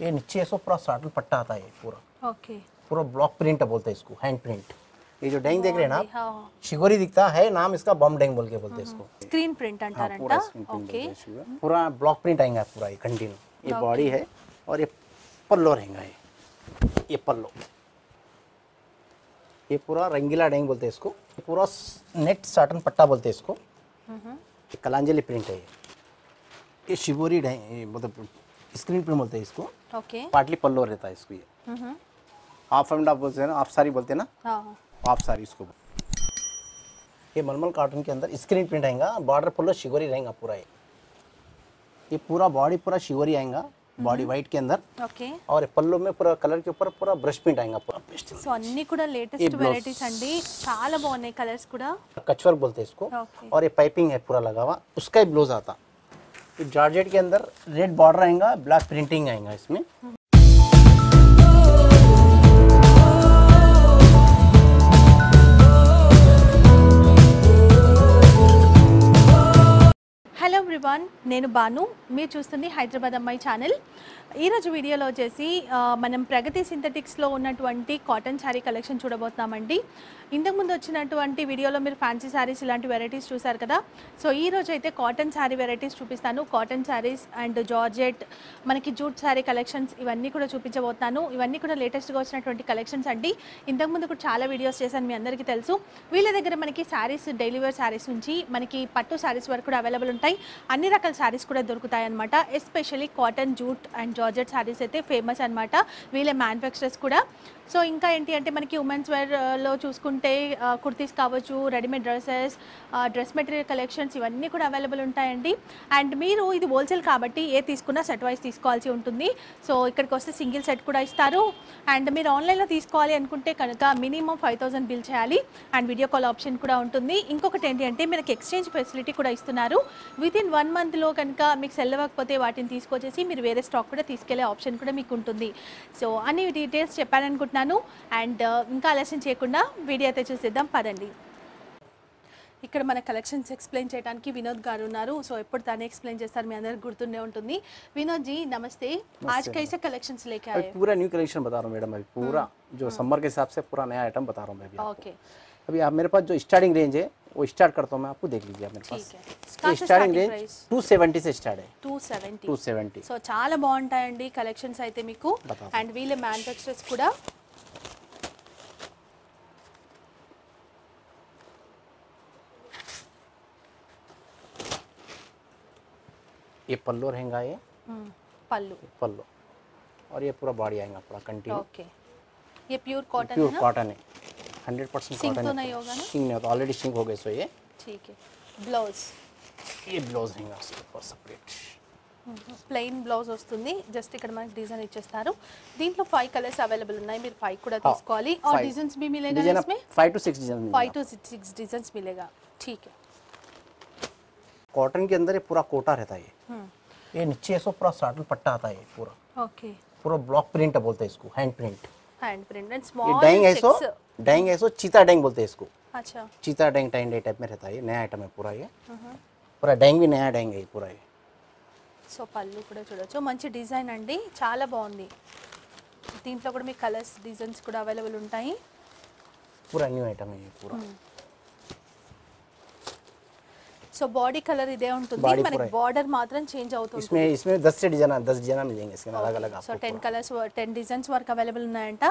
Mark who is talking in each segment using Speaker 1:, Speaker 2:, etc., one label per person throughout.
Speaker 1: ये नीचे ऐसा पूरा साटल पट्टा आता है पूरा।
Speaker 2: ओके।
Speaker 1: पूरा ब्लॉक प्रिंट है बोलते हैं इसको हैंड प्रिंट ये जो डेंग देख रहे हैं ना
Speaker 2: हाँ।
Speaker 1: शिगोरी दिखता है नाम इसका बम डेंग बोल के बोलते हैं इसको।
Speaker 2: स्क्रीन प्रिंट
Speaker 1: हाँ, पूरा स्क्रीन प्रिंट पूरा ब्लॉक प्रिंट आएगा पूरा ये कंटिन्यू ये बॉडी है और ये पल्लो रहेगा ये। ये पल्लो। ये पूरा रंगीला डेंग बोलते हैं इसको। पूरा नेट साटन पट्टा बोलते हैं इसको। कलांजलि प्रिंट है ये। ये शिवोरी डेंग मतलब स्क्रीन पे बोलते हैं इसको।
Speaker 2: ओके
Speaker 1: पाटली पल्लो रहता है इसको ये। हाफ़ एंड हाफ़ बोलते हैं ना हाफ़ साड़ी बोलते हैं ना? हाफ़ सारी इसको। ये मलमल कार्टून के अंदर स्क्रीन प्रिंट आएगा बॉर्डर पल्लो शिवरी रहेगा पूरा ये। ये पूरा बॉडी पूरा शिवरी आएगा బాడీ వైట్ కి అందర్
Speaker 2: ఓకే
Speaker 1: और పల్లు में पूरा कलर के ऊपर पूरा ब्रश प्रिंट आएगा पूरा। पेस्ट
Speaker 2: సో అన్ని కూడా లేటెస్ట్ వెరైటీస్ అండి చాలా బాగున్నాయి కలర్స్ కూడా
Speaker 1: కచ్ వర్క్ बोलते हैं इसको। और ये पाइपिंग है पूरा लगा हुआ उसका ही ब्लाउज आता। ये जॉर्जेट के अंदर रेड बॉर्डर आएगा ब्लैक प्रिंटिंग आएगा इसमें
Speaker 2: హలో ఎవ్రీవన్ నేను బాను మీరు చూస్తుంది హైదరాబాద్ అమ్మాయి ఛానల్ ఈరోజు వీడియోలో వచ్చేసి మనం ప్రగతి సింథటిక్స్లో ఉన్నటువంటి కాటన్ శారీ కలెక్షన్ చూడబోతున్నామండి. ఇంతకుముందు వచ్చినటువంటి వీడియోలో మీరు ఫ్యాన్సీ శారీస్ ఇలాంటి వెరైటీస్ చూసారు కదా? సో ఈ రోజు అయితే కాటన్ శారీ వెరైటీస్ చూపిస్తాను. కాటన్ శారీస్ అండ్ జార్జెట్ మనకి జూట్ శారీ కలెక్షన్స్ ఇవన్నీ కూడా చూపించబోతున్నాను. ఇవన్నీ కూడా లేటెస్ట్గా వచ్చినటువంటి కలెక్షన్స్ అండి. ఇంతకుముందు కూడా చాలా వీడియోస్ చేశాను మీ అందరికీ తెలుసు. వీళ్ళ దగ్గర మనకి శారీస్ డైలీ వేర్ శారీస్ నుంచి మనకి పట్టు శారీస్ వరకు కూడా అవైలబుల్ ఉంటాయి. అన్ని రకాల శారీస్ కూడా దొరుకుతాయి అనమాట especially cotton jute and georgette saris అయితే ఫేమస్ అనమాట వీళ్ళే మ్యానుఫ్యాక్చరర్స్ కూడా. సో ఇంకా ఏంటి అంటే మనకి ఉమెన్స్ వేర్లో uh, చూసుకుంటే uh, కుర్తీస్ కావచ్చు readymade dresses dress material collections ఇవన్నీ కూడా అవైలబుల్ ఉంటాయండి. అండ్ మీరు ఇది హోల్సేల్ కాబట్టి ఏ తీసుకున్నా సెట్ వైజ్ తీసుకోవాల్సి ఉంటుంది. సో ఇక్కడికి వస్తే సింగిల్ సెట్ కూడా ఇస్తారు. అండ్ మీరు ఆన్లైన్లో తీసుకోవాలి అనుకుంటే కనుక మినిమం ఫైవ్ థౌసండ్ బిల్ చేయాలి. అండ్ వీడియో కాల్ ఆప్షన్ కూడా ఉంటుంది. ఇంకొకటి ఏంటి అంటే మనకి ఎక్స్చేంజ్ ఫెసిలిటీ కూడా ఇస్తున్నారు. విత్ ఇన్ వన్ మంత్లో కనుక మీకు సెల్ అవ్వకపోతే వాటిని తీసుకొచ్చేసి మీరు వేరే స్టాక్ కూడా తీసుకెళ్లే ఆప్షన్ కూడా మీకు ఉంటుంది సో అన్ని డీటెయిల్స్ చెప్పాలనుకుంటున్నాను అండ్ ఇంకా ఆలస్యం చేయకుండా వీడియో అయితే చూసేద్దాం పదండి ఇక్కడ మన కలెక్షన్స్ ఎక్స్ప్లెయిన్ చేయడానికి వినోద్ గారు ఉన్నారు సో ఎప్పుడు తానే ఎక్స్ప్లెయిన్ చేస్తారు మీ అందరికి గుర్తుండే ఉంటుంది వినోద్ జీ నమస్తే ఆజ్ కైసే కలెక్షన్స్ లేకే
Speaker 1: अभी
Speaker 2: आए
Speaker 1: पूरा न्यू कलेक्शन बता रहा हूँ मैडम अभी पूरा जो समर के हिसाब से पूरा नया आइटम बता रहा हूँ मैं अभी आपको।
Speaker 2: ओके
Speaker 1: अभी आप मेरे पास जो स्टार्टिंग रेंज है वो स्टार्ट करता हूँ मैं आपको देख लीजिए आप मेरे पास
Speaker 2: ठीक है
Speaker 1: ये
Speaker 2: इसका से
Speaker 1: starting
Speaker 2: starting
Speaker 1: range
Speaker 2: price
Speaker 1: two seventy से स्टार्ट है
Speaker 2: two seventy
Speaker 1: two seventy
Speaker 2: so చాలా బాగుంటాయండి కలెక్షన్స్ అయితే మీకు
Speaker 1: బతా.
Speaker 2: అండ్ వీళ్ళ మ్యానుఫ్యాక్చరర్స్ కూడా
Speaker 1: ये पल्लो रहेगा ये
Speaker 2: మ్మ్, పళ్ళు
Speaker 1: पल्लो और ये पूरा बॉडी आएगा पूरा कंटिन्यू
Speaker 2: ఓకే ये प्योर कॉटन
Speaker 1: प्योर
Speaker 2: है ना
Speaker 1: कॉटन है हंड्रेड परसेंट
Speaker 2: Sink
Speaker 1: कॉटन
Speaker 2: तो नहीं होगा ना?
Speaker 1: सिंक नहीं होता ऑलरेडी सिंक हो गए सो ये
Speaker 2: ठीक है బ్లౌజ్
Speaker 1: ये ब्लाउज रहेगा उसके ऊपर सेपरेट
Speaker 2: ప్లెయిన్ బ్లౌజ్ వస్తుంది జస్ట్ ఇక్కడ మనకి డిజైన్ ఇచ్చేస్తారు దీంట్లో ఫైవ్ కలర్స్ అవైలబుల్ ఉన్నాయి మీరు ఫైవ్ కూడా
Speaker 1: हाँ,
Speaker 2: తీసుకోవాలి और
Speaker 1: five.
Speaker 2: डिजाइन भी मिलेगा
Speaker 1: डिजाइन
Speaker 2: इसमें
Speaker 1: five to six design
Speaker 2: five to six design मिलेगा ठीक है
Speaker 1: कॉटन के अंदर ये पूरा कोटा रहता है ये
Speaker 2: हम्म,
Speaker 1: ये नीचे ऐसा पूरा साटल पट्टा आता है ये पूरा
Speaker 2: ओके
Speaker 1: पूरा ब्लॉक प्रिंट बोलते हैं इसको hand print
Speaker 2: hand print and
Speaker 1: ये
Speaker 2: स्मॉल
Speaker 1: डाइंग है सो
Speaker 2: चेक्स
Speaker 1: डाइंग है सो चीता डाइंग बोलते हैं इसको
Speaker 2: अच्छा
Speaker 1: चीता डाइंग टाइम डे टाइप में रहता है ये नया आइटम है पूरा ये पूरा डाइंग भी नया डाइंग है ये पूरा ये
Speaker 2: సో పళ్ళు కూడా చూడొచ్చు మంచి డిజైన్ అండి చాలా బాగుంది దీంట్లో కూడా మీకు కలర్స్ డిజైన్స్ కూడా అవైలబుల్ ఉంటాయి
Speaker 1: पूरा न्यू आइटम है ये पूरा
Speaker 2: సో బాడీ కలర్ ఇదే ఉంటుంది
Speaker 1: Body
Speaker 2: మనకి
Speaker 1: पूरा है।
Speaker 2: బార్డర్ మాత్రం చేంజ్ అవుతుంది
Speaker 1: इसमें इसमें दस से डिजाइन दस डिजाइन मिलेंगे इसके अलग अलग
Speaker 2: సో
Speaker 1: आपको
Speaker 2: టెన్
Speaker 1: पूरा।
Speaker 2: కలర్స్ టెన్ డిజైన్స్ వరకు అవైలబుల్ ఉన్నాయంట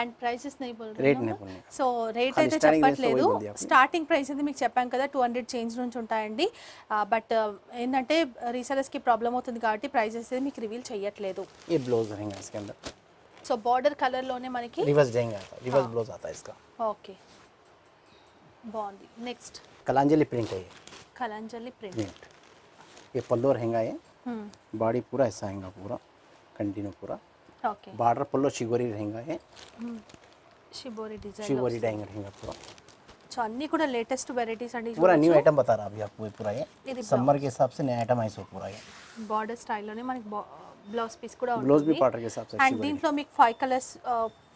Speaker 2: అండ్ ప్రైసెస్ नहीं बोल रहे
Speaker 1: Rate
Speaker 2: हो
Speaker 1: नहीं
Speaker 2: ना?
Speaker 1: बोलने
Speaker 2: సో రేట్
Speaker 1: खाली
Speaker 2: అయితే
Speaker 1: starting range तो
Speaker 2: చెప్పట్లేదు
Speaker 1: वही बोल दिया आपने।
Speaker 2: స్టార్టింగ్ ప్రైస్ అయితే మీకు చెప్పాం కదా టూ హండ్రెడ్ చేంజ్ నుంచి ఉంటాయండి బట్ ఏంటంటే రీసెలర్స్కి ప్రాబ్లం అవుతుంది కాబట్టి ప్రైజెస్ అయితే మీకు రివీల్ చేయట్లేదు
Speaker 1: ये ब्लाउज रहेगा इसके अंदर
Speaker 2: సో బార్డర్ కలర్లోనే మనకి
Speaker 1: रिवर्स जाएंगे आता है रिवर्स ब्लाउज आता है इसका
Speaker 2: ఓకే బాగుంది నెక్స్ట్
Speaker 1: कलांजलि प्रिंट है ये
Speaker 2: కలంజలి ప్రింట్
Speaker 1: प्रिंट ये पल्लो रहेगा ये बॉडी पूरा ऐसा आएगा पूरा कंटिन्यू पूरा
Speaker 2: ఓకే
Speaker 1: बॉर्डर पल्लो शिगोरी रहेगा ये
Speaker 2: షిబోరి డిజైన్
Speaker 1: शिगोरी डाइंग रहेगा पूरा
Speaker 2: సో అన్ని కూడా లేటెస్ట్ వెరైటీస్ అండి
Speaker 1: पूरा न्यू आइटम बता रहा अभी आपको ये पूरा ये
Speaker 2: ఇది
Speaker 1: समर के हिसाब से नया आइटम है सो पूरा ये
Speaker 2: బార్డర్ స్టైల్లోనే మనకి బ్లౌజ్ పీస్ కూడా
Speaker 1: ब्लाउज भी
Speaker 2: ఉంటుంది
Speaker 1: पार्टर के हिसाब से
Speaker 2: అండ్ దీంట్లో మీకు five colours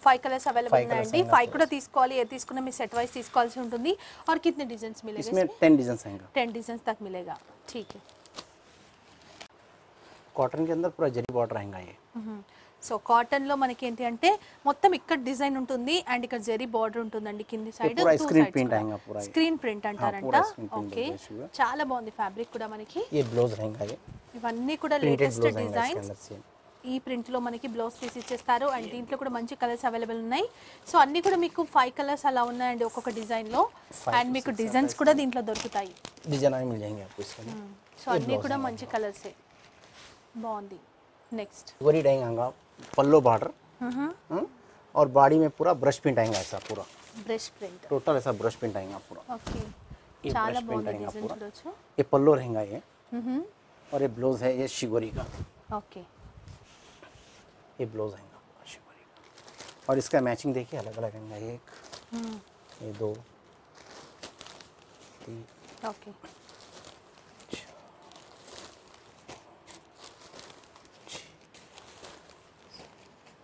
Speaker 2: Five colours available
Speaker 1: Five colours
Speaker 2: ఉన్నాయండి
Speaker 1: हैं
Speaker 2: ఫైవ్ కూడా తీసుకోవాలి ఏ తీసుకున్నా మీరు సెట్ వైజ్ తీసుకోవాల్సి ఉంటుంది और कितने डिजाइन मिलेगा
Speaker 1: इसमें टेन डिजाइन आएगा
Speaker 2: टेन डिजाइन तक मिलेगा ठीक है
Speaker 1: कॉटन के अंदर पूरा जरी बॉर्डर आएगा ये
Speaker 2: సో కాటన్ లో మనకి ఏంటి అంటే మొత్తం ఇక్కడ డిజైన్ ఉంటుంది అండ్ ఇక్కడ జరీ బార్డర్ ఉంటుందండి కింది సైడ్
Speaker 1: पूरा screen print आएगा पूरा ये।
Speaker 2: స్క్రీన్ ప్రింట్ అంటారంట
Speaker 1: पूरा screen print
Speaker 2: ఓకే
Speaker 1: होगा इसमें।
Speaker 2: చాలా బాగుంది ఫ్యాబ్రిక్ కూడా మనకి
Speaker 1: ये ब्लाउज रहेगा ये
Speaker 2: ఇవన్నీ కూడా
Speaker 1: प्रिंटेड
Speaker 2: లేటెస్ట్
Speaker 1: ब्लाउज आएगा इसके
Speaker 2: డిజైన్స్
Speaker 1: अंदर सेम
Speaker 2: ఈ ప్రింట్ లో మనకి బ్లౌజ్ పీస్ ఇచ్చేస్తారు అండ్ దీంట్లో కూడా మంచి కలర్స్ అవైలబుల్ ఉన్నాయి సో అన్ని కూడా మీకు ఫైవ్ కలర్స్ అలా ఉన్నాయండి ఒక్కొక్క డిజైన్ లో
Speaker 1: Five
Speaker 2: అండ్ మీకు డిజైన్స్ కూడా దీంట్లో దొరుకుతాయి
Speaker 1: डिजाइन मिल जाएंगे आपको इसके अंदर
Speaker 2: సో అన్ని కూడా మంచి కలర్సే బాగుంది నెక్స్ట్
Speaker 1: वरी रहेगा पल्लो बॉर्डर और बॉडी में पूरा ब्रश प्रिंट आएगा ऐसा पूरा
Speaker 2: బ్రష్ ప్రింట్
Speaker 1: टोटल ऐसा ब्रश प्रिंट आएगा पूरा
Speaker 2: ఓకే
Speaker 1: ये
Speaker 2: చాలా
Speaker 1: brush print
Speaker 2: బాగుంది
Speaker 1: आएगा
Speaker 2: డిజైన్
Speaker 1: पूरा
Speaker 2: చూడొచ్చు
Speaker 1: ये पल्लो रहेगा ये
Speaker 2: మ్హూ.
Speaker 1: और ये ब्लाउज है ये शिगोरी का
Speaker 2: ఓకే
Speaker 1: ये ब्लाउज आएँगे आपको अच्छी आएगा और इसका मैचिंग देखिए अलग अलग आएँगे। एक
Speaker 2: हम्म।
Speaker 1: ये दो तीन।
Speaker 2: ओके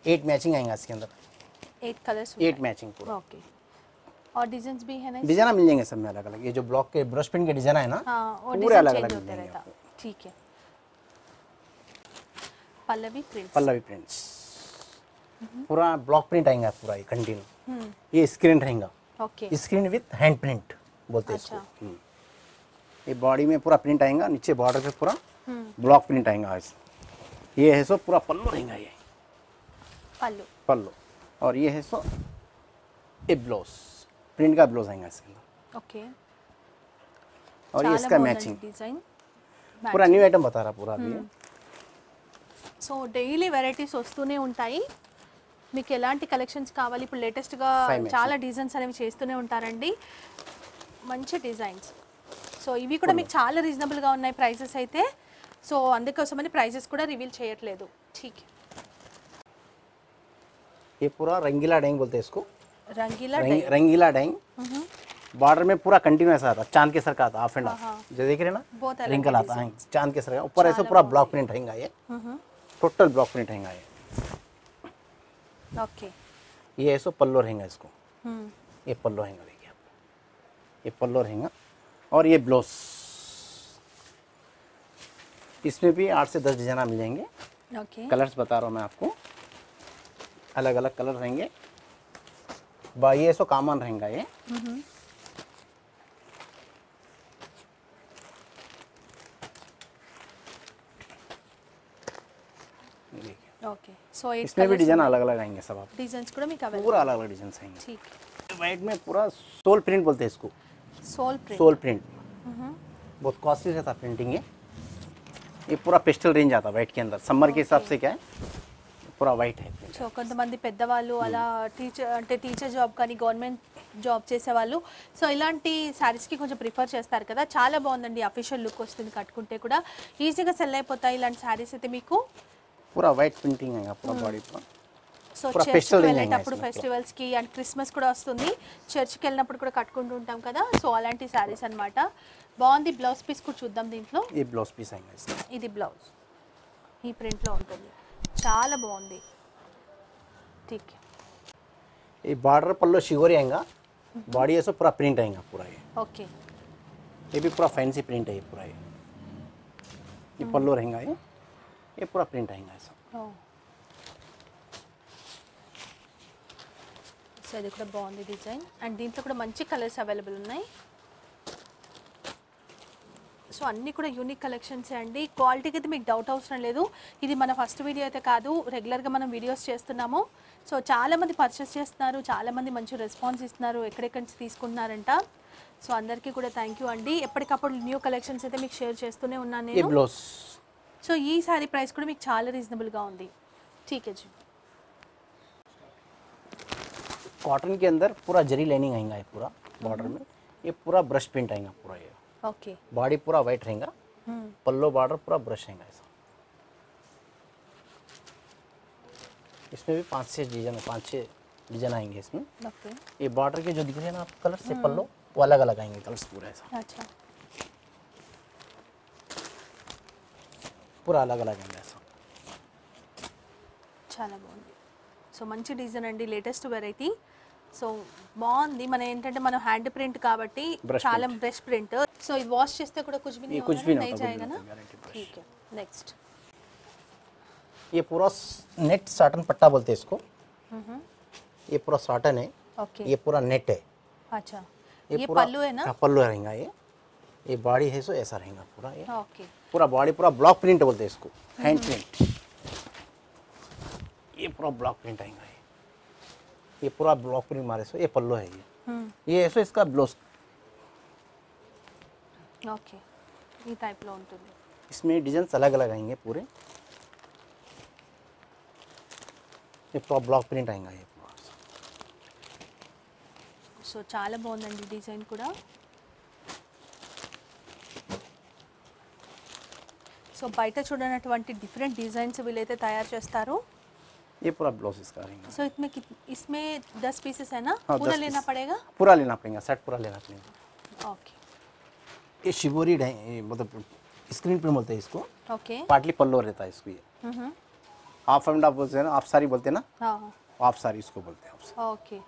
Speaker 1: एट मैचिंग आएँगे इसके अंदर।
Speaker 2: एट कलर्स
Speaker 1: एट मैचिंग पूरा।
Speaker 2: ओके और डिज़ाइन भी है ना
Speaker 1: डिज़ाइन मिल जाएँगे सब में अलग अलग ये जो ब्लॉक के ब्रश पेन के डिज़ाइन है ना
Speaker 2: हाँ,
Speaker 1: पूरे अलग अलग मिल जाएँगे
Speaker 2: ठीक है। पल्लवी प्रिंट्स
Speaker 1: पल्लवी प्रिंट्स पूरा ब्लॉक प्रिंट आएगा पूरा ये कंटिन्यू ये स्क्रीन रहेगा।
Speaker 2: Okay
Speaker 1: screen with hand print बोलते हैं
Speaker 2: अच्छा।
Speaker 1: hmm। ये बॉडी में पूरा प्रिंट आएगा नीचे बॉर्डर पे पूरा ब्लॉक प्रिंट आएगा ये है सो पूरा पल्लू रहेगा ये।
Speaker 2: पल्लू।
Speaker 1: पल्लू। और ये है सो ये ब्लाउज प्रिंट का ब्लाउज आएगा इसके अंदर।
Speaker 2: ओके
Speaker 1: और ये इसका मैचिंग
Speaker 2: डिज़ाइन
Speaker 1: पूरा न्यू आइटम बता रहा पूरा अभी।
Speaker 2: సో డైలీ వెరైటీస్ వస్తూనే ఉంటాయి మీకు ఎలాంటి కలెక్షన్స్ కావాలి ఇప్పుడు లేటెస్ట్గా
Speaker 1: Five minutes.
Speaker 2: చాలా డిజైన్స్ అనేవి చేస్తూనే ఉంటారండి మంచి డిజైన్స్ సో ఇవి కూడా మీకు చాలా రీజనబుల్గా ఉన్నాయి ప్రైసెస్ అయితే సో అందుకోసమని ప్రైసెస్ కూడా రివీల్ చేయట్లేదు ఠీక్
Speaker 1: ये पूरा रंगीला डाइंग बोलते हैं इसको
Speaker 2: రంగీలా
Speaker 1: रंग, रंगीला डाइंग बॉर्डर में पूरा कंटिन्यू ऐसा आता है चांद के सर का आता है हाफ एंड
Speaker 2: हाँ,
Speaker 1: हाफ जो देख रहे हैं ना
Speaker 2: बहुत अलग
Speaker 1: रिंकल
Speaker 2: है
Speaker 1: आता है चांद के सर का ऊपर ऐसे पूरा ब्लॉक प्रिंट रहेगा ये टोटल ब्लॉक प्रिंट रहेगा ये।
Speaker 2: ओके।
Speaker 1: ये ऐसा पल्लो रहेगा इसको। हम्म। ये पल्लो रहेगा देखिए आप। ये पल्लो रहेगा और ये ब्लाउज इसमें भी आठ से दस डिज़ाइन मिल जाएँगे।
Speaker 2: ओके।
Speaker 1: कलर्स बता रहा हूँ मैं आपको। अलग अलग कलर रहेंगे। ये सो कामन रहेगा ये। हम्म। ये देखिए
Speaker 2: ఓకే సో ఎయిట్
Speaker 1: इसमें भी डिजाइन अलग अलग आएंगे सब आप
Speaker 2: డిజైన్స్ కూడా మీకు అవైలబుల్
Speaker 1: पूरा अलग अलग डिजाइन आएंगे
Speaker 2: ठीक
Speaker 1: वाइट में पूरा सोल प्रिंट बोलते हैं इसको
Speaker 2: सोल प्रिंट
Speaker 1: सोल प्रिंट बहुत कॉस्टली रहता प्रिंटिंग ये ये पूरा पेस्टल रेंज आता है वाइट के अंदर समर के हिसाब से क्या है पूरा वाइट है print।
Speaker 2: సో కొంతమంది పెద్దవాళ్ళు అలా టీచర్ అంటే టీచర్ జాబ్ కానీ గవర్నమెంట్ జాబ్ చేసేవాళ్ళు సో ఇలాంటి శారీస్కి కొంచెం ప్రిఫర్ చేస్తారు కదా చాలా బాగుందండి అఫీషియల్ లుక్ వస్తుంది కట్టుకుంటే కూడా ఈజీగా సెల్ అయిపోతాయి ఇలాంటి శారీస్ అయితే మీకు
Speaker 1: पूरा वाइट प्रिंटिंग है पूरा बॉडी पूरा
Speaker 2: సో
Speaker 1: పూరా
Speaker 2: చర్చ్కి
Speaker 1: pastel range
Speaker 2: వెళ్ళేటప్పుడు
Speaker 1: ఉన్నాయి
Speaker 2: ఫెస్టివల్స్కి అండ్ క్రిస్మస్ కూడా వస్తుంది చర్చ్కి వెళ్ళినప్పుడు కూడా కట్టుకుంటూ ఉంటాం కదా సో అలాంటి శారీస్ అన్నమాట బాగుంది బ్లౌజ్ పీస్ కూడా చూద్దాం దీంట్లో
Speaker 1: ये ब्लाउज पीस आएगा इसका
Speaker 2: ఇది బ్లౌజ్ ఈ ప్రింట్లో ఉంటుంది చాలా బాగుంది ఠీక్
Speaker 1: ये बॉर्डर पल्लो शिवरी आएगा बॉडी ऐसा पूरा प्रिंट आएगा पूरा ये
Speaker 2: ఓకే
Speaker 1: ये भी पूरा फैंसी प्रिंट है ये पूरा ये ये पल्लो रहेगा ये ये पूरा प्रिंट आएगा ऐसा
Speaker 2: సో ఇది కూడా బాగుంది డిజైన్ అండ్ దీంట్లో కూడా మంచి కలర్స్ అవైలబుల్ ఉన్నాయి సో అన్నీ కూడా యూనిక్ కలెక్షన్స్ అండి క్వాలిటీకి అయితే మీకు డౌట్ అవసరం లేదు ఇది మన ఫస్ట్ వీడియో అయితే కాదు రెగ్యులర్గా మనం వీడియోస్ చేస్తున్నాము సో చాలామంది పర్చేస్ చేస్తున్నారు చాలామంది మంచి రెస్పాన్స్ ఇస్తున్నారు ఎక్కడెక్కడి నుంచి తీసుకుంటున్నారంట సో అందరికీ కూడా థ్యాంక్ యూ అండి ఎప్పటికప్పుడు న్యూ కలెక్షన్స్ అయితే మీకు షేర్ చేస్తూనే ఉన్నాను
Speaker 1: ये
Speaker 2: నేను
Speaker 1: ब्लाउज
Speaker 2: సో ఈ సారీ ప్రైస్ కూడా మీకు చాలా రీజనబుల్గా ఉంది ఠీకే జీ
Speaker 1: कॉटन के अंदर पूरा जरी लाइनिंग आएगा ये पूरा बॉर्डर में ये पूरा ब्रश प्रिंट आएगा पूरा ये
Speaker 2: ఓకే
Speaker 1: बॉडी पूरा वाइट रहेगा पल्लो बॉर्डर पूरा ब्रश रहेगा ऐसा इसमें भी पाँच छः डिजाइन पाँच छः डिजाइन आएंगे इसमें
Speaker 2: ఓకే
Speaker 1: ये बॉर्डर के जो दिख रहे हैं ना आप कलर से पल्लो वो अलग अलग आएंगे कलर्स पूरा ऐसा
Speaker 2: అచ్చా
Speaker 1: पूरा अलग अलग అండి
Speaker 2: చాలా బాగుంది సో మంచి డిజైన్ అండి లేటెస్ట్ వెరైటీ సో బాగుంది మన ఏంటంటే మనం హ్యాండ్ ప్రింట్ కాబట్టి చాలా బ్రష్ ప్రింట్ సో ఇది వాష్ చేస్తే కూడా कुछ भी नहीं
Speaker 1: कुछ भी नहीं
Speaker 2: जाएगा ना? ठीक है नेक्स्ट
Speaker 1: ये पूरा नेट साटन पट्टा बोलते हैं इसको। ये पूरा साटन है।
Speaker 2: ओके
Speaker 1: ये पूरा नेट है।
Speaker 2: अच्छा।
Speaker 1: ये,
Speaker 2: ये पल्लू है ना?
Speaker 1: हाँ, पल्लू रहेगा ये। ये बाड़ी है सो ऐसा रहेगा पूरा ये।
Speaker 2: ओके
Speaker 1: पूरा बॉडी पूरा ब्लॉक प्रिंट बोलते हैं इसको हैंड प्रिंट ये पूरा ब्लॉक प्रिंट आएगा ये ये पूरा ब्लॉक प्रिंट मारे सो ये पल्लू है ये ये ऐसे इसका ब्लाउज
Speaker 2: ఓకే ఈ టైప్లో ఉంటుంది
Speaker 1: इसमें डिजाइन अलग अलग आएंगे पूरे ये पूरा ब्लॉक प्रिंट आएगा ये पूरा
Speaker 2: సో చాలా బాగుందండి డిజైన్ కూడా సో బయట చూడనటువంటి డిఫరెంట్ డిజైన్స్ వీళ్ళైతే తయారు చేస్తారు
Speaker 1: ये पूरा ब्लाउज इसका रहेगा
Speaker 2: సో इसमें कित- इसमें दस पीसेस है ना
Speaker 1: हाँ,
Speaker 2: पूरा
Speaker 1: 10
Speaker 2: लेना
Speaker 1: पीस।
Speaker 2: पड़ेगा
Speaker 1: पूरा लेना पड़ेगा सेट पूरा लेना पड़ेगा
Speaker 2: ओके
Speaker 1: ये शिवोरी डाइ- ये मतलब स्क्रीन प्रिंट बोलते हैं इसको
Speaker 2: ओके
Speaker 1: पार्टली पल्लो रहता है इसको ये
Speaker 2: हम्म,
Speaker 1: हाफ एंड हाफ बोलते हैं ना हाफ सारी बोलते हैं ना
Speaker 2: हाँ
Speaker 1: हाफ सारी इसको बोलते हैं हाफ
Speaker 2: ఓకే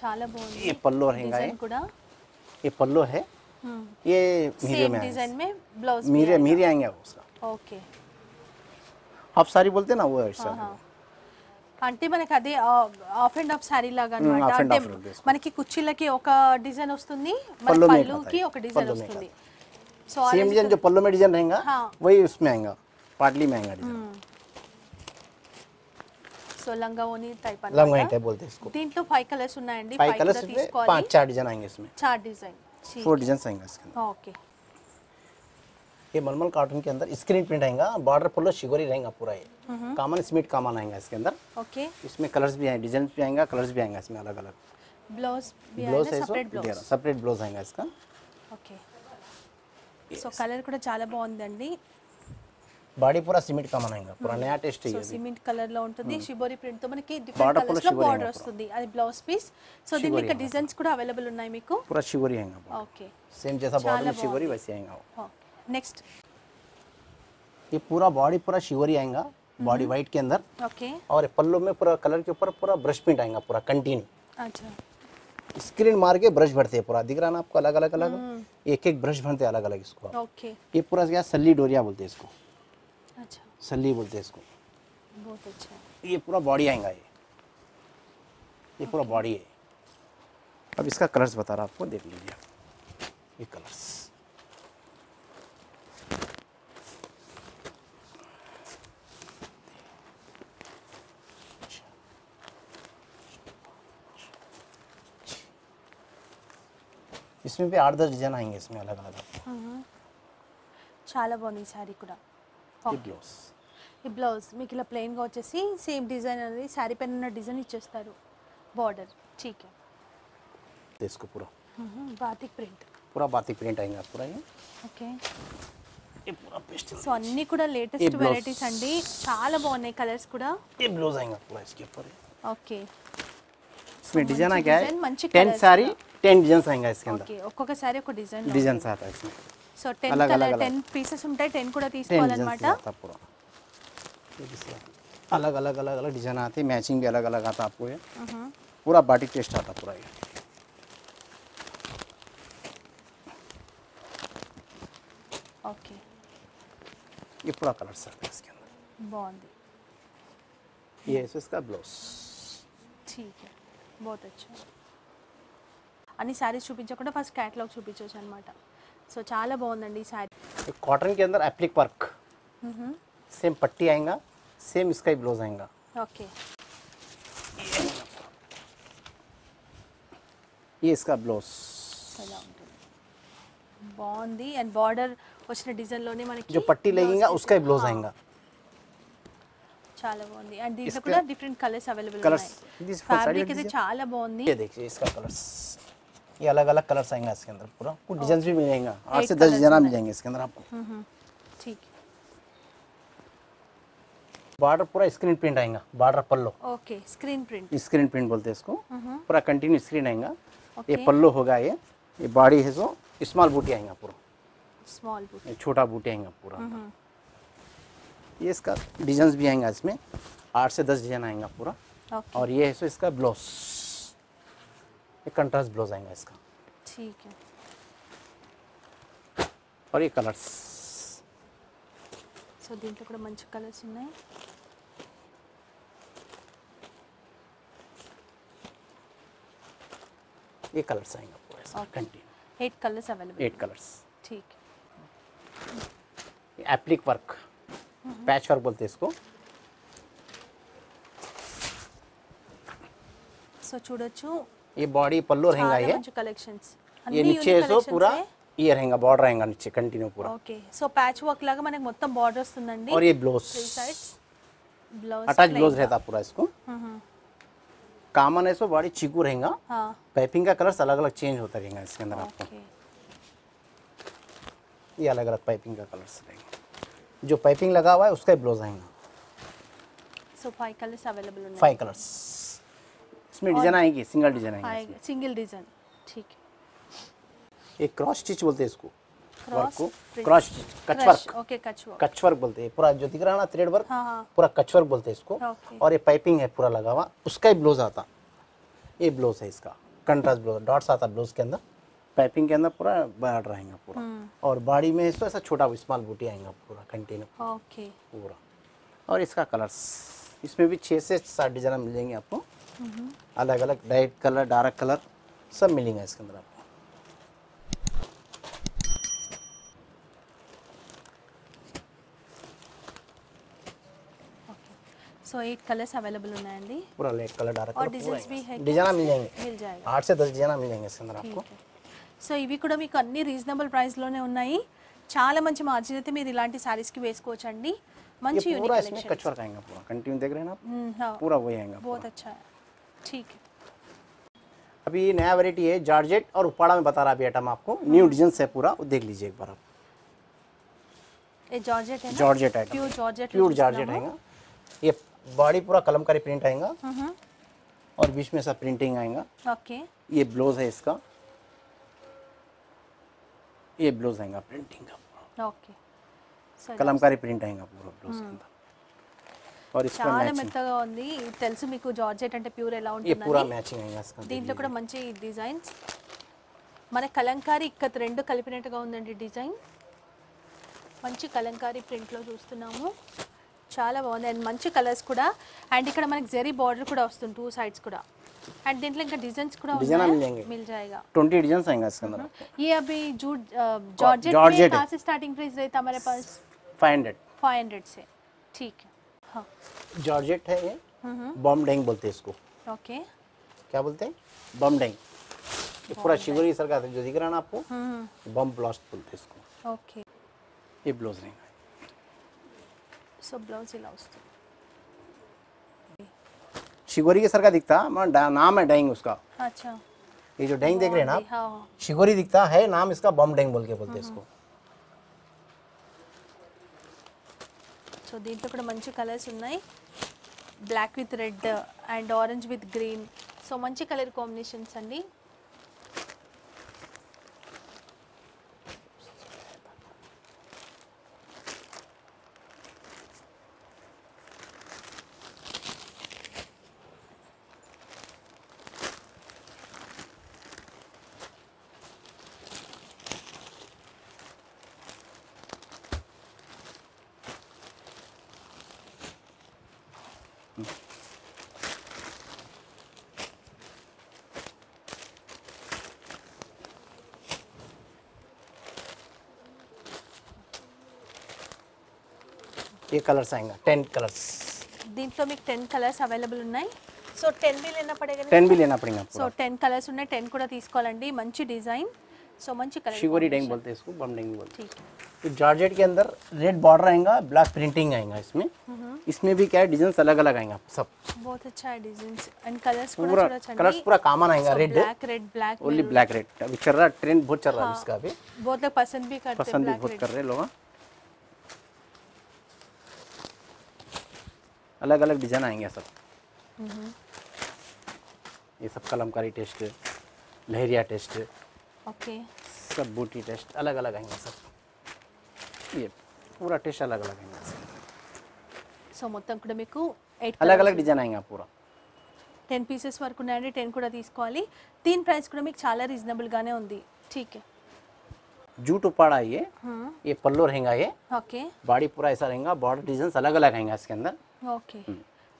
Speaker 2: చాలా బాగుంది
Speaker 1: ये पल्लो रहेगा ये
Speaker 2: డిజైన్ కూడా
Speaker 1: ये पल्लो है ये मीरे
Speaker 2: సేమ్
Speaker 1: में
Speaker 2: డిజైన్
Speaker 1: आएगा
Speaker 2: में ब्लाउज
Speaker 1: मीरे मीरे आएंगे उसका
Speaker 2: ఓకే
Speaker 1: हाफ सारी बोलते हैं ना वो ऐसा
Speaker 2: అంటే మనకి అది ఆఫ్ అండ్ ఆఫ్ శారీ లాగా
Speaker 1: Hmm,
Speaker 2: అనమాట
Speaker 1: half and
Speaker 2: అంటే
Speaker 1: half ఉంటుంది.
Speaker 2: మనకి కుర్చీలకి ఒక డిజైన్ వస్తుంది మన
Speaker 1: పళ్ళు में
Speaker 2: పళ్ళుకి
Speaker 1: खाता है,
Speaker 2: ఒక డిజైన్
Speaker 1: पल्लू में
Speaker 2: వస్తుంది సో
Speaker 1: सेम डिजाइन जो पल्लो में डिजाइन रहेगा
Speaker 2: हाँ।
Speaker 1: वही उसमें आएगा पार्टली में आएगा डिजाइन
Speaker 2: సో లంగా ఓని టైప్
Speaker 1: लंग
Speaker 2: అన్నమాట
Speaker 1: टाइप बोलते हैं इसको
Speaker 2: దీంట్లో ఫైవ్ కలర్స్ ఉన్నాయండి
Speaker 1: फाइव
Speaker 2: ఫైవ్
Speaker 1: कलर्स
Speaker 2: కూడా
Speaker 1: में
Speaker 2: తీసుకోవాలి
Speaker 1: पाँच चार डिजाइन आएंगे इसमें
Speaker 2: చార్ డిజైన్
Speaker 1: फोर डिजाइन आएंगे इसके अंदर
Speaker 2: ఓకే
Speaker 1: ये मलमल कॉटन के अंदर स्क्रीन प्रिंट आएगा बॉर्डर पल्लो शिगोरी रहेगा पूरा ये कॉमन स्मिट कॉमन आएगा इसके अंदर
Speaker 2: ఓకే
Speaker 1: इसमें कलर्स भी आएंगे डिजाइन भी आएगा कलर्स भी आएंगे इसमें अलग अलग
Speaker 2: బ్లౌజ్
Speaker 1: ब्लाउज है
Speaker 2: సపరేట్ బ్లౌజ్
Speaker 1: सेपरेट ब्लाउज आएगा इसका
Speaker 2: ఓకే సో కలర్ కూడా చాలా బాగుందండి
Speaker 1: बॉडी पूरा सीमेंट कॉमन आएगा पूरा नया टेस्ट है
Speaker 2: సో
Speaker 1: ये भी।
Speaker 2: సిమెంట్ కలర్ లో ఉంటుంది షిబోరి ప్రింట్ తో మనకి
Speaker 1: Border
Speaker 2: డిఫరెంట్
Speaker 1: కూడా
Speaker 2: కలర్స్ లో
Speaker 1: shibori
Speaker 2: బార్డర్
Speaker 1: ఏమో
Speaker 2: వస్తుంది అది బ్లౌజ్ పీస్ సో దీంట్లో ఇంకా డిజైన్స్ కూడా అవైలబుల్ ఉన్నాయి మీకు
Speaker 1: पूरा शिवरी आएगा
Speaker 2: ఓకే
Speaker 1: सेम जैसा बॉर्डर
Speaker 2: చాలా
Speaker 1: में शिवरी वैसे आएगा वो।
Speaker 2: నెక్స్ట్
Speaker 1: ये पूरा बॉडी पूरा शिवरी आएगा बॉडी वाइट के अंदर
Speaker 2: ఓకే
Speaker 1: और पल्लो में पूरा कलर के ऊपर पूरा ब्रश प्रिंट आएगा पूरा कंटिन्यू
Speaker 2: అచ్చా
Speaker 1: स्क्रीन मार के ब्रश भरते हैं पूरा दिख रहा है ना आपको अलग अलग अलग एक एक ब्रश भरते हैं अलग अलग इसको
Speaker 2: ఓకే
Speaker 1: ये पूरा क्या सल्ली डोरिया बोलते हैं इसको
Speaker 2: అచ్చా
Speaker 1: सल्ली बोलते हैं इसको
Speaker 2: बहुत अच्छा
Speaker 1: ये पूरा बॉडी आएगा ये ये पूरा बॉडी है अब इसका कलर्स बता रहा आपको देख लीजिए आप। ये कलर्स इसमें भी आठ दस डिजाइन आएंगे इसमें अलग अलग
Speaker 2: చాలా బాగుంది ఈ శారీ కూడా
Speaker 1: ये ब्लाउज
Speaker 2: ఈ బ్లౌజ్ మీకు ఇలా ప్లెయిన్గా వచ్చేసి సేమ్ డిజైన్ అనేది శారీ పైన ఉన్న డిజైన్ ఇచ్చేస్తారు బార్డర్ ठीक है
Speaker 1: इसको पूरा
Speaker 2: బాతిక్ ప్రింట్
Speaker 1: पूरा बातिक प्रिंट आएगा पूरा ये
Speaker 2: ఓకే
Speaker 1: ये पूरा पेस्टल
Speaker 2: సో అన్నీ కూడా
Speaker 1: ये
Speaker 2: లేటెస్ట్
Speaker 1: blouse.
Speaker 2: వెరైటీస్ అండి చాలా బాగున్నాయి కలర్స్ కూడా
Speaker 1: ये ब्लाउज आएगा पूरा इसके ऊपर
Speaker 2: ఓకే
Speaker 1: इसमें डिजाइन
Speaker 2: మంచి
Speaker 1: क्या
Speaker 2: design,
Speaker 1: है
Speaker 2: మంచి
Speaker 1: टेन
Speaker 2: colours
Speaker 1: सारी टेन डिजाइन आएगा इसके अंदर
Speaker 2: ఓకే ఒక్కొక్క సారీ ఒక డిజైన్
Speaker 1: डिजाइन आता है इसमें
Speaker 2: సో టెన్
Speaker 1: अलग-
Speaker 2: కలర్
Speaker 1: अलग-
Speaker 2: టెన్ పీసెస్ ఉంటాయి టెన్ కూడా
Speaker 1: टेन
Speaker 2: తీసుకోవాలన్నమాట
Speaker 1: डिजाइन आता है पूरा ये किसी- अलग अलग अलग अलग डिजाइन आते हैं मैचिंग भी अलग अलग आता है आपको ये पूरा बाटिक टेस्ट आता है पूरा ये
Speaker 2: ఓకే
Speaker 1: ये पूरा कलर आता है इसके अंदर
Speaker 2: బాగుంది
Speaker 1: ये है इसका ब्लाउज
Speaker 2: ठीक है बहुत अच्छा అన్ని శారీస్ చూపించకుండా ఫస్ట్ క్యాటలాగ్ చూపించవచ్చు అనమాట సో చాలా బాగుందండి ఈ శారీ
Speaker 1: ये कॉटन के अंदर एप्लिक वर्क सेम पट्टी आएगा सेम इसका ही ब्लाउज आएगा
Speaker 2: ఓకే
Speaker 1: ये इसका ब्लाउज
Speaker 2: ఎలా ఉంటుంది బాగుంది అండ్ బార్డర్ వచ్చిన డిజైన్లోనే మనకి
Speaker 1: जो पट्टी लगेगा उसका ही ब्लाउज आएगा
Speaker 2: చాలా బాగుంది అండ్ దీంట్లో
Speaker 1: इसका-
Speaker 2: కూడా different colours available
Speaker 1: Colours. This full sari
Speaker 2: fabric
Speaker 1: रख
Speaker 2: అయితే
Speaker 1: दीजिए।
Speaker 2: చాలా బాగుంది
Speaker 1: ये देखिए इसका कलर्स ये अलग अलग कलर्स आएँगे इसके अंदर पूरा। कुछ डिज़ाइन भी मिल जाएँगे।
Speaker 2: आठ
Speaker 1: से दस डिज़ाइन मिल जाएँगे इसके अंदर आपको।
Speaker 2: ठीक।
Speaker 1: बॉर्डर पूरा स्क्रीन प्रिंट आएगा border pallu.
Speaker 2: Okay screen print
Speaker 1: screen print बोलते हैं इसको। पूरा कंटिन्यू स्क्रीन आएगा। ये पल्लो होगा ये। ये बॉडी है जो। स्मॉल बूटी आएगा पूरा।
Speaker 2: स्मॉल
Speaker 1: बूटी छोटा बूटी आएगा पूरा। ये इसका डिज़ाइन भी आएगा इसमें। आठ से दस डिज़ाइन आएगा पूरा। और ये है सो इसका ब्लाउज ये कंट्रास्ट ब्लाउज आएगा इसका
Speaker 2: ठीक है
Speaker 1: और ये कलर्स
Speaker 2: సో దీంట్లో కూడా మంచి కలర్స్ ఉన్నాయి
Speaker 1: ये कलर्स आएंगे आपको ऐसा
Speaker 2: Okay.
Speaker 1: Continue
Speaker 2: eight colours available
Speaker 1: eight colours
Speaker 2: ठीक
Speaker 1: एप्लिक वर्क पैच वर्क बोलते हैं इसको
Speaker 2: సో చూడొచ్చు
Speaker 1: ये बॉडी पल्लू रहेगा
Speaker 2: చాలా
Speaker 1: ये
Speaker 2: మంచి కలెక్షన్స్
Speaker 1: ये नीचे सो पूरा ये रहेगा बॉर्डर रहेगा नीचे कंटिन्यू पूरा
Speaker 2: ఓకే సో ప్యాచ్ వర్క్ లాగా మనకి మొత్తం బార్డర్ వస్తుందండి
Speaker 1: और ये blouse
Speaker 2: three sides blouse
Speaker 1: attach blouse रहता पूरा इसको कॉमन है सो बॉडी चीकू रहेगा पाइपिंग का कलर्स अलग अलग चेंज होता रहेगा इसके अंदर आपको
Speaker 2: ఓకే
Speaker 1: ये अलग अलग पाइपिंग का कलर्स रहेंगे जो पाइपिंग लगा हुआ है उसका ही ब्लाउज आएगा
Speaker 2: సో ఫైవ్ కలర్స్ అవైలబుల్ ఉన్నాయి
Speaker 1: फाइव कलर्स इसमें डिज़ाइन आएगी सिंगल डिज़ाइन आएगी
Speaker 2: सिंगल डिज़ाइन ठीक है।
Speaker 1: ये क्रॉस स्टिच बोलते हैं इसको वर्क
Speaker 2: क्रॉस
Speaker 1: को। Cross stitch
Speaker 2: Kutch work okay
Speaker 1: Kutch work बोलते हैं पूरा जो दिख रहा है ना थ्रेड वर्क
Speaker 2: हाँ हाँ।
Speaker 1: पूरा कच वर्क बोलते हैं इसको। और ये पाइपिंग है पूरा लगा हुआ। उसका ही ब्लाउज आता। ये ब्लाउज है इसका कंट्रास्ट ब्लाउज डॉट्स आता ब्लाउज के अंदर। पाइपिंग के अंदर पूरा बॉर्डर रहेगा पूरा। और बॉडी में इसको ऐसा छोटा स्मॉल बूटी आएगा पूरा कंटिन्यू
Speaker 2: ओके
Speaker 1: पूरा। और इसका कलर्स इसमें भी छः से सात डिज़ाइन मिल जाएँगे आपको। अलग अलग लाइट कलर डार्क कलर सब मिलेंगे इसके अंदर आपको
Speaker 2: సో ఎయిట్ కలర్స్ అవైలబుల్ ఉన్నాయండి
Speaker 1: पूरा लाइट कलर डार्क
Speaker 2: और
Speaker 1: कलर पूरा
Speaker 2: डिजाइन भी है क्या?
Speaker 1: डिजाइन मिल जाएंगे
Speaker 2: మిల్ జాయేగా
Speaker 1: आठ से दस डिजाइन मिल जाएंगे इसके अंदर आपको
Speaker 2: ठीक है. సో ఇవి కూడా మీకు అన్ని రీజనబుల్ ప్రైస్లోనే ఉన్నాయి చాలా మంచి మార్జిన్ అయితే మీరు ఇలాంటి శారీస్కి వేసుకోవచ్చు అండి
Speaker 1: ये
Speaker 2: మంచి యూనిక్
Speaker 1: पूरा इसमें
Speaker 2: कलेक्शन
Speaker 1: कचवर्क आएगा पूरा कंटिन्यू देख रहे हैं ना आप
Speaker 2: हम्म, हाँ
Speaker 1: पूरा वही आएगा
Speaker 2: बहुत अच्छा है ठीक है।
Speaker 1: अभी ये नया वेरायटी है जॉर्जेट और उपाड़ा में बता रहा अभी आइटम आपको। हाँ। न्यू डिज़ाइन है पूरा देख लीजिए एक बार आप।
Speaker 2: ये जॉर्जेट है
Speaker 1: georgette item
Speaker 2: pure georgette
Speaker 1: pure georgette आएगा। ये बॉडी पूरा कलमकारी प्रिंट आएगा। हम्म। और बीच में सब प्रिंटिंग आएगा।
Speaker 2: ओके
Speaker 1: ये ब्लाउज है इसका। ये ब्लाउज आएगा प्रिंटिंग का
Speaker 2: ओके
Speaker 1: कलमकारी प्रिंट आएगा पूरा ब्लाउज के हम्म। अंदर। और इसका
Speaker 2: చాలా
Speaker 1: मैचिंग
Speaker 2: మెత్తగా ఉంది తెలుసు మీకు జార్జెట్ అంటే ప్యూర్ ఎలా
Speaker 1: ये पूरा
Speaker 2: ఉంటుందని
Speaker 1: मैचिंग आएगा इसका
Speaker 2: దీంట్లో కూడా మంచి డిజైన్స్ మన కలంకారీ ఇక్కత్ రెండు కలిపినట్టుగా ఉందండి డిజైన్ మంచి కలంకారీ ప్రింట్లో చూస్తున్నాము చాలా బాగుంది అండ్ మంచి కలర్స్ కూడా అండ్ ఇక్కడ మనకి జెరీ బార్డర్ కూడా వస్తుంది టూ సైడ్స్ కూడా అండ్ దీంట్లో ఇంకా డిజైన్స్ కూడా
Speaker 1: डिजाइन
Speaker 2: ఉన్నాయి
Speaker 1: मिल जाएंगे
Speaker 2: मिल जाएगा
Speaker 1: ट्वेंटी डिजाइन आएगा इसके अंदर
Speaker 2: ये अभी जूट जॉर्जेट में
Speaker 1: जॉर्जेट है।
Speaker 2: कहाँ से स्टार्टिंग प्राइस रहता है हमारे पास
Speaker 1: फाइव हंड्रेड
Speaker 2: फाइव हंड्रेड से ठीक है हाँ।
Speaker 1: जॉर्जेट है ये। हम्म। बम डेंग बोलते हैं इसको।
Speaker 2: ओके।
Speaker 1: क्या बोलते हैं? बम डेंग ये पूरा शिवरी सर का जो दिख रहा है ना आपको? हम्म। बम ब्लास्ट बोलते हैं इसको।
Speaker 2: ओके।
Speaker 1: ये ब्लाउज रिंग
Speaker 2: है। सो ब्लाउज ही
Speaker 1: ब्लाउज शिवरी के सर का दिखता नाम है डेंग उसका।
Speaker 2: अच्छा।
Speaker 1: ये जो डेंग देख रहे हैं ना हाँ।,
Speaker 2: हाँ।
Speaker 1: शिगोरी दिखता है नाम इसका बम डेंग बोल के बोलते हैं हम्म। इसको।
Speaker 2: సో దీంట్లో కూడా మంచి కలర్స్ ఉన్నాయి. Black with red and orange with green so మంచి కలర్ కాంబినేషన్స్ అండి.
Speaker 1: ये कलर्स आएंगे टेन कलर्स
Speaker 2: దీంట్లో మీకు టెన్ కలర్స్ అవైలబుల్ ఉన్నాయి సో టెన్ బిల్ ఎన్న పడేగా
Speaker 1: टेन भी लेना पड़ेगा
Speaker 2: సో
Speaker 1: आपको
Speaker 2: టెన్ కలర్స్ ఉన్నాయి టెన్ కూడా తీసుకోవాలండి మంచి డిజైన్ సో మంచి కలర్
Speaker 1: शिगोरी डेंग बोलते हैं इसको बम डेंग भी बोलते हैं
Speaker 2: ठीक
Speaker 1: तो जॉर्जेट के अंदर रेड बॉर्डर आएगा ब्लैक प्रिंटिंग आएगा इसमें इसमें भी क्या है डिजाइन अलग अलग आएंगे आपको सब
Speaker 2: बहुत अच्छा है डिजाइन्स అండ్ కలర్స్ కూడా
Speaker 1: पूरा
Speaker 2: చూడొచ్చండి
Speaker 1: कलर्स पूरा कॉमन आएगा red
Speaker 2: black red black
Speaker 1: only black red अभी चल रहा ट्रेंड बहुत चल रहा है इसका अभी
Speaker 2: बहुत लोग पसंद भी करते हैं
Speaker 1: पसंद भी
Speaker 2: ब्लैक
Speaker 1: बहुत
Speaker 2: रेड
Speaker 1: कर रहे हैं लोग अलग अलग डिजाइन आएंगे सब ये सब Kalamkari test Leheriya test
Speaker 2: okay
Speaker 1: सब बूटी टेस्ट अलग अलग आएंगे सब ये पूरा टेस्ट अलग अलग आएंगे सब।
Speaker 2: సో మొత్తం కూడా మీకు ఎయిట్
Speaker 1: अलग अलग डिजाइन आएंगे पूरा
Speaker 2: టెన్ పీసెస్ వరకు ఉన్నాయండి టెన్ కూడా తీసుకోవాలి దీని ప్రైస్ కూడా మీకు చాలా రీజనబుల్గానే ఉంది ఠీక్
Speaker 1: जूट उपाड़ा ये
Speaker 2: हम्म,
Speaker 1: ये पल्लो रहेगा ये
Speaker 2: ఓకే
Speaker 1: बॉडी पूरा ऐसा रहेगा बॉर्डर डिजाइन अलग अलग रहेगा इसके अंदर
Speaker 2: ఓకే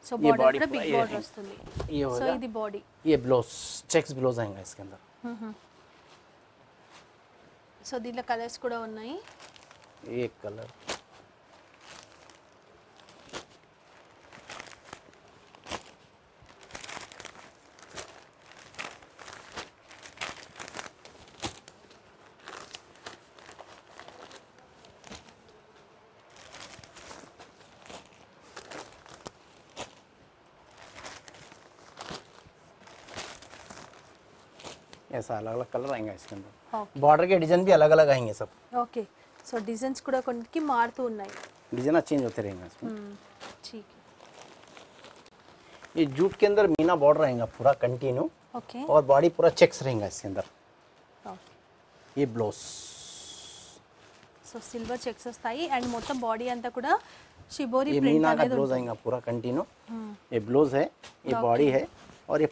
Speaker 2: సో
Speaker 1: ये
Speaker 2: బార్డర్
Speaker 1: body
Speaker 2: కూడా
Speaker 1: पूरा
Speaker 2: బిగ్
Speaker 1: ये
Speaker 2: బార్డర్
Speaker 1: है।
Speaker 2: వస్తుంది
Speaker 1: ये
Speaker 2: సో
Speaker 1: होगा
Speaker 2: ఇది బాడీ
Speaker 1: ये ब्लाउज चेक्स ब्लाउज आएगा इसके अंदर
Speaker 2: సో దీంట్లో కలర్స్ కూడా ఉన్నాయి
Speaker 1: एक कलर ऐसा अलग अलग कलर आएंगे इसके अंदर
Speaker 2: ఓకే
Speaker 1: बॉर्डर के डिजाइन भी अलग अलग आएंगे सब
Speaker 2: ఓకే సో డిజైన్స్ కూడా కొన్నికి మారుతూ ఉన్నాయి
Speaker 1: डिजाइन चेंज होते रहेंगे इसमें
Speaker 2: మ్మ్. ठीक है
Speaker 1: ये जूट के अंदर मीना बॉर्डर रहेगा पूरा कंटिन्यू
Speaker 2: ఓకే
Speaker 1: और बॉडी पूरा चेक्स रहेगा इसके अंदर
Speaker 2: ఓకే
Speaker 1: ये ब्लाउज
Speaker 2: సో సిల్వర్ చెక్స్ వస్తాయి అండ్ మొత్తం బాడీ అంతా కూడా షిబోరి
Speaker 1: ये
Speaker 2: ప్రింట్
Speaker 1: मीना का
Speaker 2: అనేది
Speaker 1: ब्लाउज
Speaker 2: ఉంటుంది.
Speaker 1: आएगा पूरा कंटिन्यू
Speaker 2: మ్మ్.
Speaker 1: ये ब्लाउज है ये बॉडी है और ये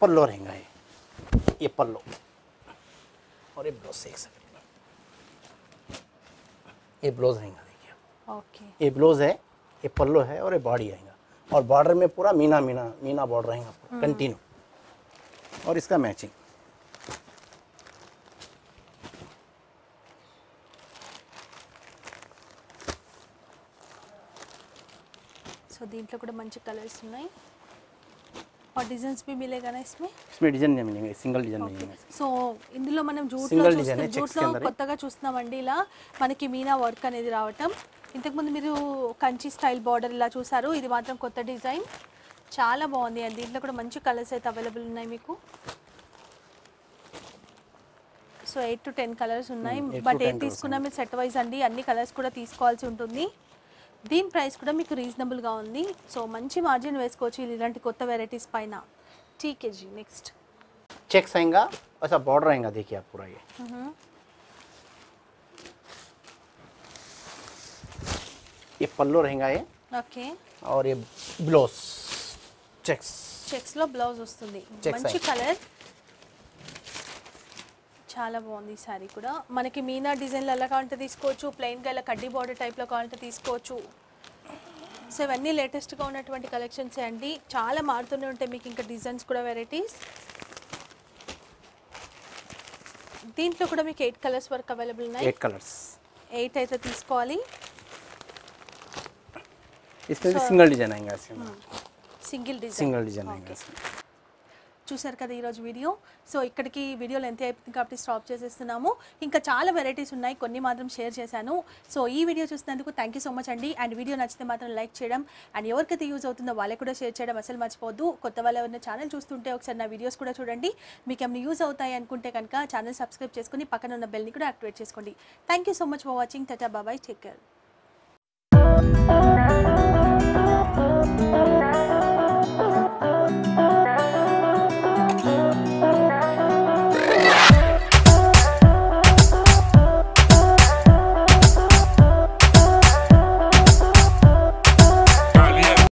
Speaker 1: पल्लो रहेगा ये ये पल्लो और ये ब्लाउज एक सेकंड ये ब्लाउज रहेगा देखिए
Speaker 2: ఓకే
Speaker 1: ये ब्लाउज है ये पल्लो है और ये बॉडी आएगा और बॉर्डर में पूरा मीना मीना मीना बॉर्डर रहेगा कंटिन्यू और इसका मैचिंग
Speaker 2: సో దీంట్లో కూడా మంచి కలర్స్ ఉన్నాయి और डिजाइन्स भी मिलेगा ना इसमें
Speaker 1: इसमें डिजाइन नहीं मिलेंगे सिंगल डिजाइन मिलेंगे
Speaker 2: సో ఇందులో మనం జూట్లో
Speaker 1: Single design,
Speaker 2: చూస్తే
Speaker 1: checks
Speaker 2: జూట్లో
Speaker 1: కింద రే.
Speaker 2: కొత్తగా చూస్తున్నామండి ఇలా మనకి మీనా వర్క్ అనేది రావటం ఇంతకుముందు మీరు కంచి స్టైల్ బార్డర్ ఇలా చూసారు ఇది మాత్రం కొత్త డిజైన్ చాలా బాగుంది అండి దీంట్లో కూడా మంచి కలర్స్ అయితే అవైలబుల్ ఉన్నాయి మీకు so eight to ten colours ఉన్నాయి
Speaker 1: Hmm, eight to
Speaker 2: బట్
Speaker 1: 10
Speaker 2: ఏది
Speaker 1: colours
Speaker 2: తీసుకున్నా మీరు సెట్ వైజ్ అండి అన్ని కలర్స్ కూడా తీసుకోవాల్సి ఉంటుంది దీని ప్రైస్ కూడా మీకు రీజనబుల్గా ఉంది సో మంచి మార్జిన్ వేసుకోవచ్చు ఇలాంటి కొత్త వెరైటీస్ పైన టీ కేజీ నెక్స్ట్
Speaker 1: चेक्स आएगा ऐसा बॉर्डर आएगा देखिए आप पूरा ये ये पल्लो रहेगा ये
Speaker 2: ఓకే
Speaker 1: और ये ब्लाउज चेक्स
Speaker 2: చెక్స్ లో బ్లౌజ్ వస్తుంది
Speaker 1: Checks
Speaker 2: మంచి
Speaker 1: అయ్యి.
Speaker 2: కలర్ చాలా బాగుంది ఈ శారీ కూడా. మనకి మీనా డిజైన్లు ఎలా కావాలంటే తీసుకోవచ్చు ప్లెయిన్గా ఇలా కడ్డీ బార్డర్ టైప్లో కావాలంటే తీసుకోవచ్చు. సో ఇవన్నీ లేటెస్ట్గా ఉన్నటువంటి కలెక్షన్స్ అండి. చాలా మారుతూనే ఉంటాయి మీకు ఇంకా డిజైన్స్ కూడా వెరైటీస్ దీంట్లో కూడా మీకు ఎయిట్ కలర్స్ వరకు అవైలబుల్ ఉన్నాయి.
Speaker 1: ఎయిట్ కలర్స్
Speaker 2: ఎయిట్ అయితే తీసుకోవాలి. Single design
Speaker 1: single design single design
Speaker 2: చూశారు కదా ఈరోజు వీడియో. సో ఇక్కడికి వీడియోలు ఎంత అయిపోతుంది కాబట్టి స్టాప్ చేసేస్తున్నాము. ఇంకా చాలా వెరైటీస్ ఉన్నాయి. కొన్ని మాత్రం షేర్ చేశాను. సో ఈ వీడియో చూసినందుకు థ్యాంక్ యూ సో మచ్ అండి. అండ్ వీడియో నచ్చితే మాత్రం లైక్ చేయడం. అండ్ ఎవరికైతే యూజ్ అవుతుందో వాళ్ళకి కూడా షేర్ చేయడం అసలు మర్చిపోద్దు కొత్త వాళ్ళు ఎవరైనా ఛానల్ చూస్తుంటే ఒకసారి నా వీడియోస్ కూడా చూడండి. మీకు ఏమైనా యూజ్ అవుతాయి అనుకుంటే కనుక ఛానల్ సబ్స్క్రైబ్ చేసుకుని పక్కన ఉన్న బెల్ని కూడా యాక్టివేట్ చేసుకోండి. Thank you so much for watching tata bye bye take care